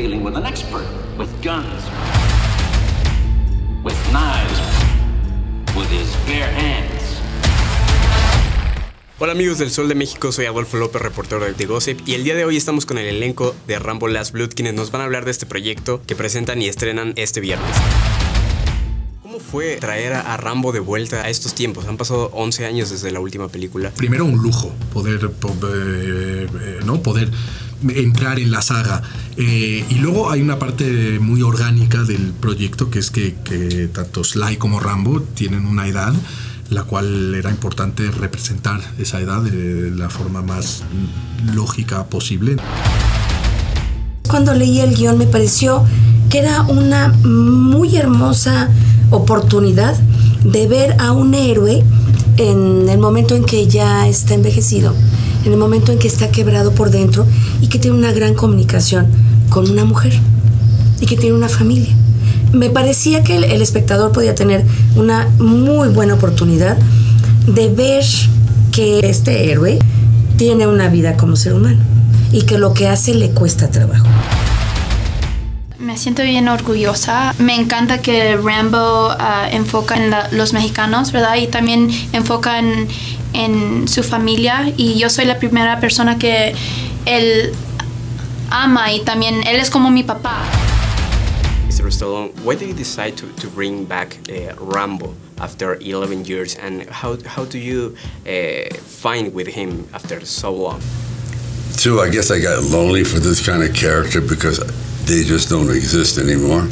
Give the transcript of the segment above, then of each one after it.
dealing with an expert with guns, with knives, with his bare hands. Hola amigos del Sol de México, soy Adolfo López, reportero de The y el día de hoy estamos con el elenco de Rambo Last Blood, quienes nos van a hablar de este proyecto que presentan y estrenan este viernes. ¿Cómo fue traer a Rambo de vuelta a estos tiempos? Han pasado 11 años desde la última película. Primero un lujo poder, eh, eh, ¿no? poder entrar en la saga. Eh, y luego hay una parte muy orgánica del proyecto que es que, que tanto Sly como Rambo tienen una edad la cual era importante representar esa edad de la forma más lógica posible. Cuando leí el guion me pareció que era una muy hermosa oportunidad de ver a un héroe en el momento en que ya está envejecido, en el momento en que está quebrado por dentro y que tiene una gran comunicación con una mujer y que tiene una familia me parecía que el, espectador podía tener una muy buena oportunidad de ver que este héroe tiene una vida como ser humano y que lo que hace le cuesta trabajo. Me siento bien orgullosa. Me encanta que Rambo ah, enfoca en los mexicanos, ¿verdad? Y también enfoca en, en, su familia. Y yo soy la primera persona que él ama y también él es como mi papá. Stallone, why did you decide to, to bring back uh, Rambo after 11 years and how, how do you uh, find with him after so long? Two, I guess I got lonely for this kind of character because they just don't exist anymore.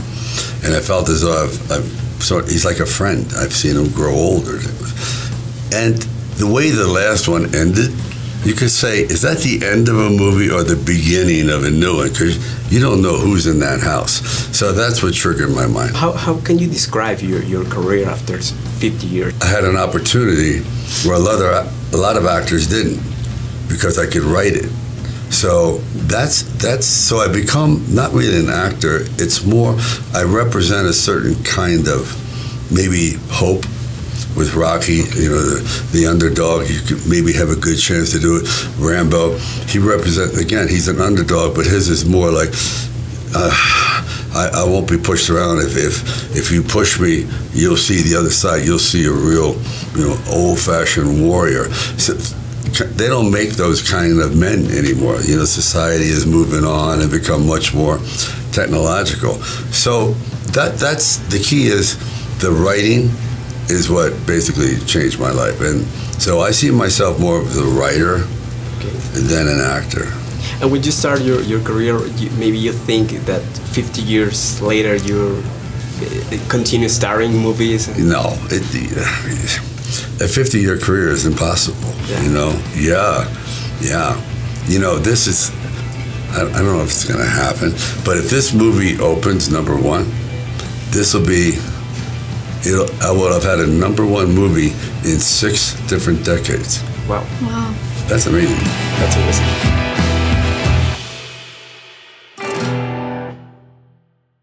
And I felt as though I've, I've sort he's like a friend. I've seen him grow older. And the way the last one ended, you could say, is that the end of a movie or the beginning of a new one? Because you don't know who's in that house. So that's what triggered my mind. How, how can you describe your, your career after 50 years? I had an opportunity where a lot, of, a lot of actors didn't because I could write it. So that's that's so I become not really an actor. It's more I represent a certain kind of maybe hope with Rocky, you know, the, the underdog, you could maybe have a good chance to do it. Rambo, he represents, again, he's an underdog, but his is more like, uh, I, I, won't be pushed around. If, if if you push me, you'll see the other side. You'll see a real, you know, old-fashioned warrior. So, they don't make those kind of men anymore. You know, society is moving on and become much more technological. So that that's the key is the writing is what basically changed my life. And so I see myself more of a writer okay. than an actor. And when you start your, your career, you, maybe you think that 50 years later you eh, continue starring movies? No. It, a 50 year career is impossible. Yeah. You know? Yeah. Yeah. You know, this is, I, I don't know if it's going to happen, but if this movie opens, number one, this will be you know I would have had a number one movie in six different decades. Wow. Wow. That's amazing. That's amazing.